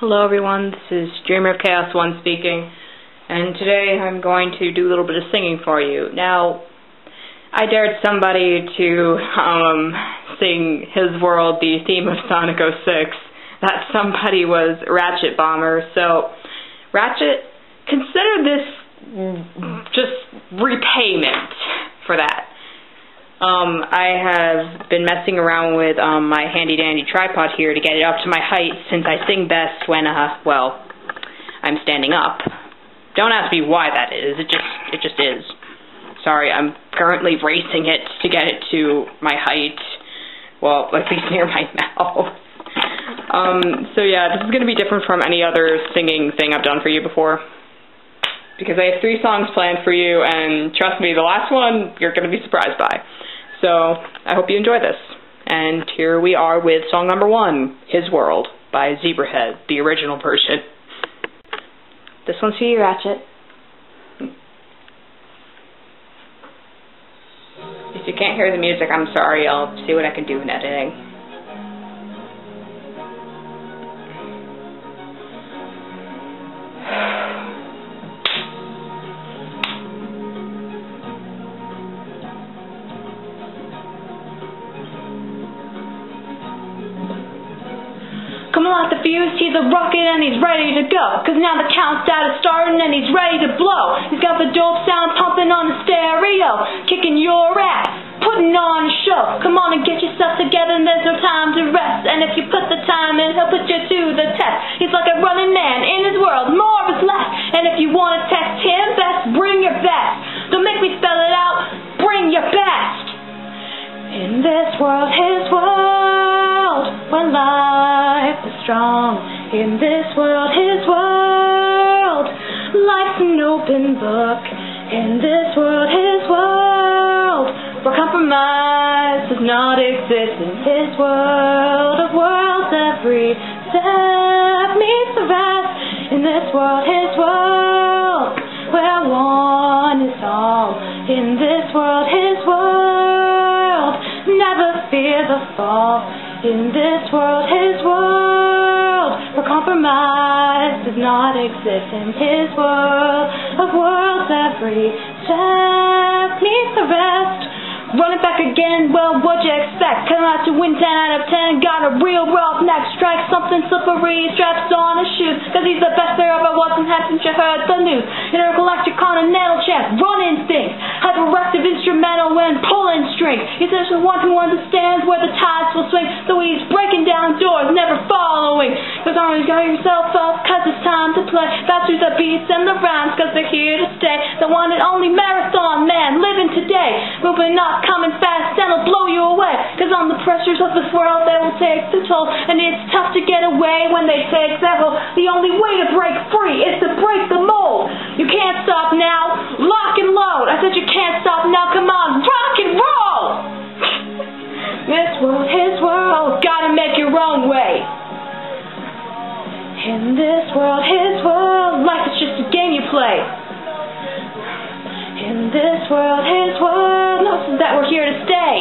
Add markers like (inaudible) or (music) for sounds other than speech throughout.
Hello everyone, this is Dreamer of Chaos 1 speaking, and today I'm going to do a little bit of singing for you. Now, I dared somebody to um, sing His World, the theme of Sonic 06. That somebody was Ratchet Bomber, so Ratchet, consider this just repayment for that. Um, I have been messing around with um, my handy dandy tripod here to get it up to my height since I sing best when, uh, well, I'm standing up. Don't ask me why that is. It just, it just is. Sorry, I'm currently racing it to get it to my height. Well, at least near my (laughs) mouth. Um, so yeah, this is going to be different from any other singing thing I've done for you before. Because I have three songs planned for you, and trust me, the last one you're going to be surprised by. So I hope you enjoy this. And here we are with song number one, His World by Zebrahead, the original version. This one's for you, Ratchet. If you can't hear the music, I'm sorry. I'll see what I can do in editing. Like the fuse, he's a rocket and he's ready to go. Cause now the countdown is starting and he's ready to blow. He's got the dope sound pumping on the stereo, kicking your ass, putting on a show. Come on and get yourself together and there's no time to rest. And if you put the time in, he'll put you to the test. He's like a running man in his world, more is less. And if you want to test him, best bring your best. Don't make me spell it out, bring your best. In this world, strong. In this world, his world, life's an open book. In this world, his world, where compromise does not exist. In his world of worlds, every step meets the rest. In this world, his world, where one is all. In this world, his world, never fear the fall. In this world, his world, where compromise does not exist. In his world of worlds, every step meets the rest. Run it back again, well, what'd you expect? Come out to win 10 out of 10, got a real rough neck, strike something slippery, straps on his shoes, cause he's the best there ever was and hasn't you heard the news? Intergalactic continental champ, He's just the one who understands where the tides will swing, so he's breaking down doors, never following. Cause always got yourself up, cause it's time to play. That's the beats and the rhymes, cause they're here to stay. The one and only marathon man living today, moving up coming fast and it'll blow you away. Cause on the pressures of this world they will take the toll. And it's tough to get away when they take their hold. The only way to break free is to break the mold. You can't stop now. Lock and load. I said you can't stop now. World, his world, life is just a game you play. In this world, his world knows that we're here to stay.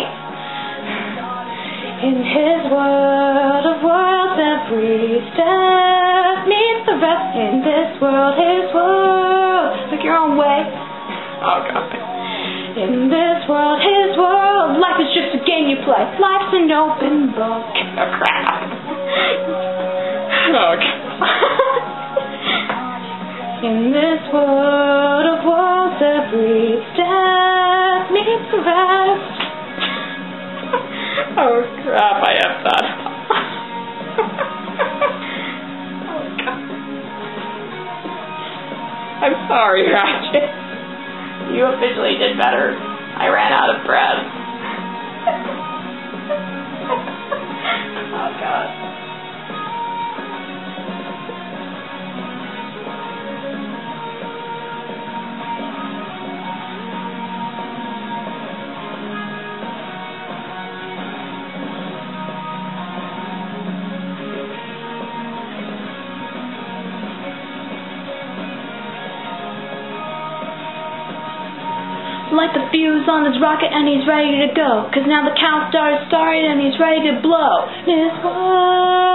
In his world of worlds, every step meets the rest. In this world, his world, make your own way. Oh God. In this world, his world, life is just a game you play. Life's an open book. Oh crap. (laughs) Oh God. In this world of walls, every step meets the rest. (laughs) oh crap, I have that. oh (laughs) god. I'm sorry, Ratchet. You officially did better. I ran out of breath. Light the fuse on his rocket and he's ready to go. Cause now the count started started and he's ready to blow. This world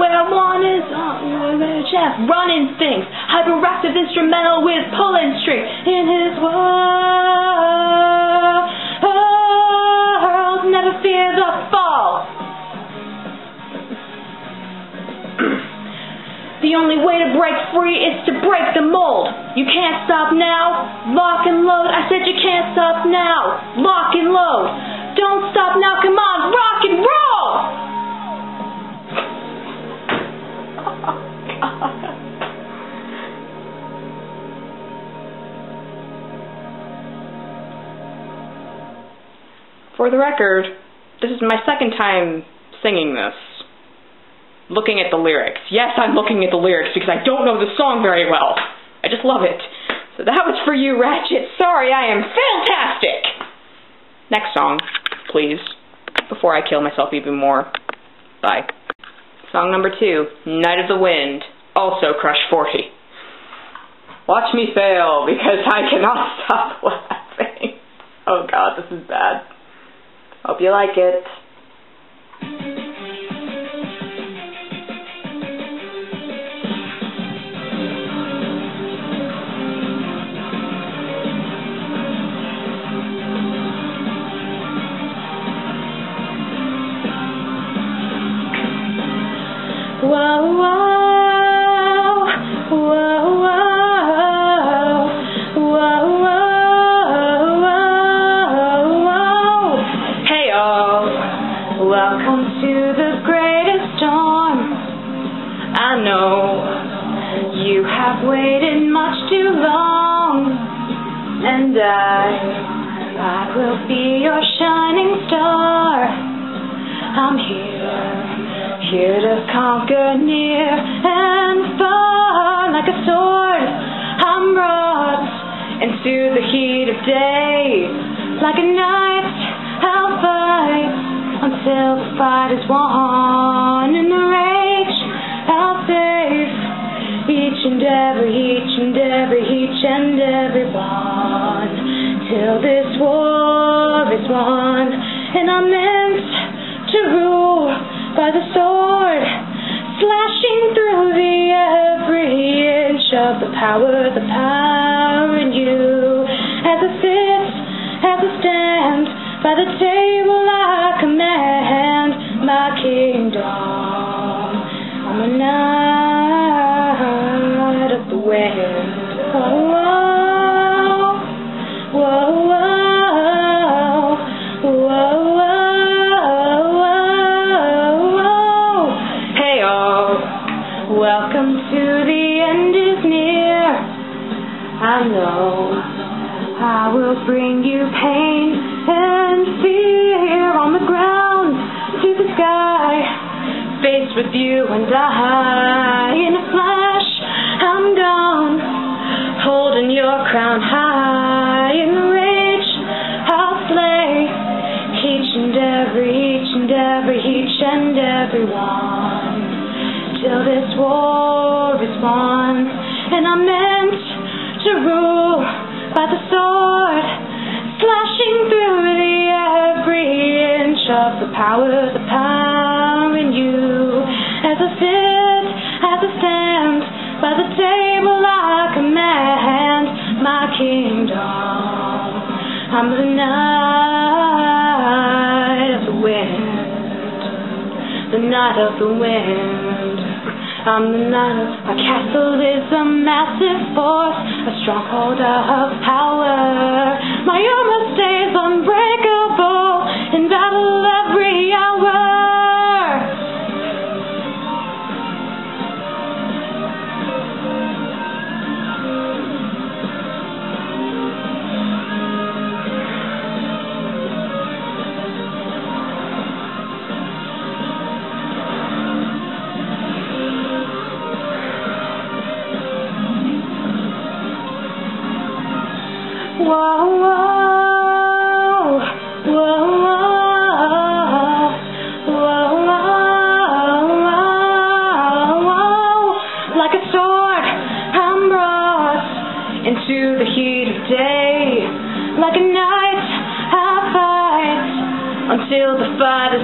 where one is on Jeff running things. Hyperactive instrumental with pulling string in his world. Never fear the fall. (clears throat) The only way to break free is to break the mold. You can't stop now. Lock and load. I said you can't stop now. Lock and load. Don't stop now. Come on. Rock and roll. (laughs) For the record, this is my second time singing this. Looking at the lyrics. Yes, I'm looking at the lyrics because I don't know the song very well. I just love it. So that was for you, Ratchet. Sorry, I am fantastic! Next song, please, before I kill myself even more. Bye. Song number two, Knight of the Wind, also Crush 40. Watch me fail because I cannot (laughs) stop laughing. Oh god, this is bad. Hope you like it. And I, I will be your shining star. I'm here, here to conquer near and far like a sword. I'm brought into the heat of day, like a knight. I'll fight until the fight is won. In the rage, every, each and every, each and every one, till this war is won, and I'm meant to rule by the sword, slashing through the every inch of the power, the power in you, as I sit, as I stand, by the table I command my kingdom. I'm a knight the wind. Oh, whoa, whoa, whoa, whoa, Hey, all, welcome to the end is near. I know I will bring you pain and fear on the ground to the sky. Faced with you and I in a flash, holding your crown high in rage. I'll slay each and every, each and every, each and every one. Till this war is won, and I'm meant to rule by the sword, I'm the knight of the wind, the knight of the wind. I'm the knight of our castle is a massive force, a stronghold of power. My armor stays unbreakable in battle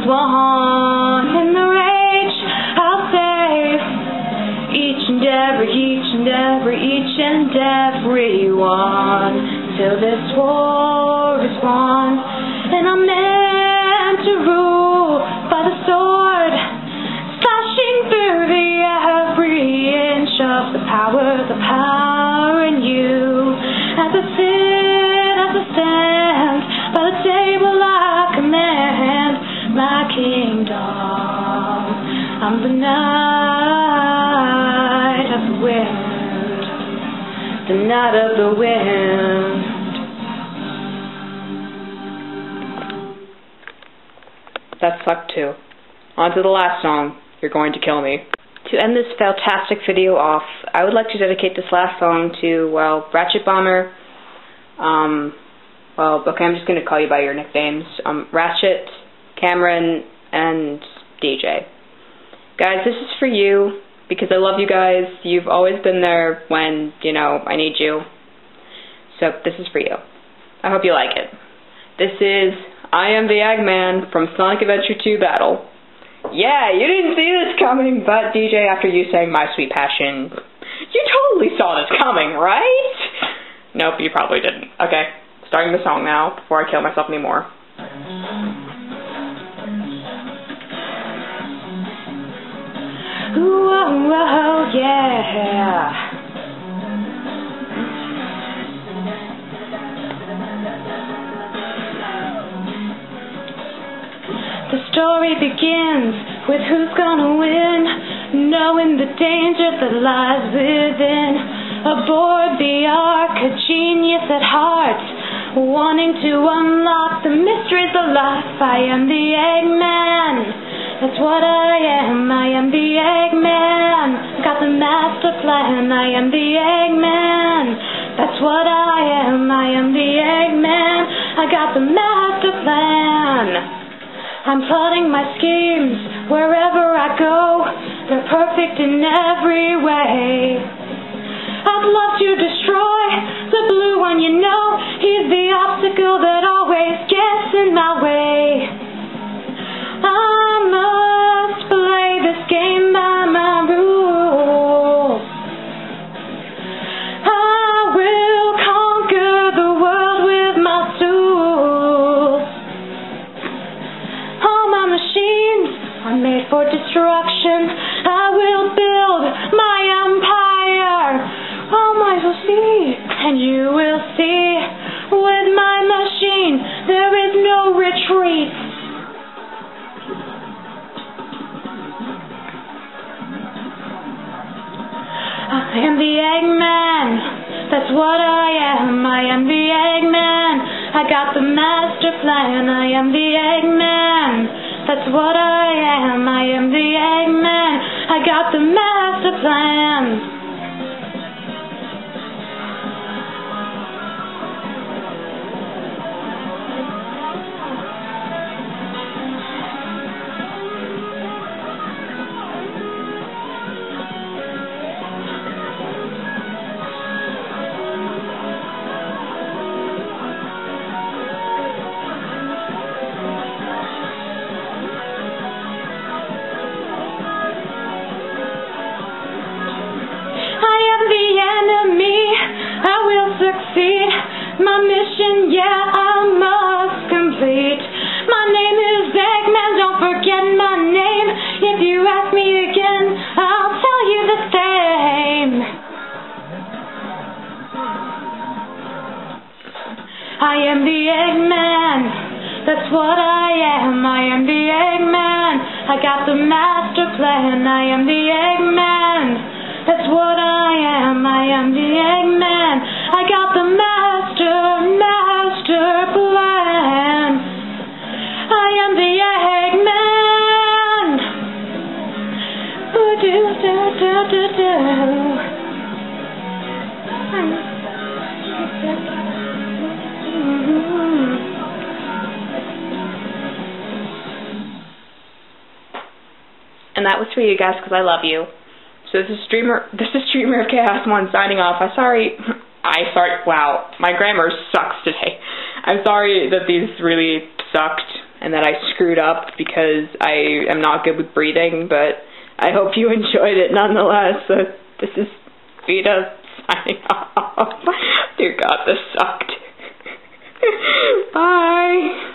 one in the rage I'll save each and every, each and every, each and every one till this war is won. And I'm meant to rule by the sword, slashing through the every inch of the power, the power. Night of the wind, the knight of the wind. That sucked too. On to the last song, You're Going to Kill Me. To end this fantastic video off, I would like to dedicate this last song to, well, Ratchet Bomber, um, well, okay, I'm just going to call you by your nicknames, um, Ratchet, Cameron, and DJ. Guys, this is for you, because I love you guys. You've always been there when, you know, I need you. So, this is for you. I hope you like it. This is I Am the Eggman from Sonic Adventure 2 Battle. Yeah, you didn't see this coming, but DJ, after you sang My Sweet Passion, you totally saw this coming, right? Nope, you probably didn't. Okay, starting the song now, before I kill myself anymore. Yeah. The story begins with who's gonna win, knowing the danger that lies within. Aboard the ark, a genius at heart, wanting to unlock the mysteries of life. I am the Eggman. That's what I am. I am the Eggman. Got the master plan. I am the Eggman. That's what I am. I am the Eggman. I got the master plan. I'm plotting my schemes wherever I go. They're perfect in every way. I'd love to destroy the blue one, you know. He's the obstacle that always and you will see. With my machine, there is no retreat. I am the Eggman. That's what I am. I am the Eggman. I got the master plan. I am the Eggman. That's what I am. I am the Eggman. I got the master plan. My mission, yeah, I must complete. My name is Eggman. Don't forget my name. If you ask me again, I'll tell you the same. I am the Eggman. That's what I am. I am the Eggman. I got the master plan. I am the Eggman. That's what I am. I am the Eggman. I got the master, And that was for you guys because I love you. So this is streamer. (laughs) This is streamer of chaos one signing off. I'm sorry. I sorry. Wow, my grammar sucks today. (laughs) I'm sorry that these really sucked and that I screwed up because I am not good with breathing. But I hope you (laughs) enjoyed it nonetheless. So this is Vida signing off. Dear God, this sucked. Bye.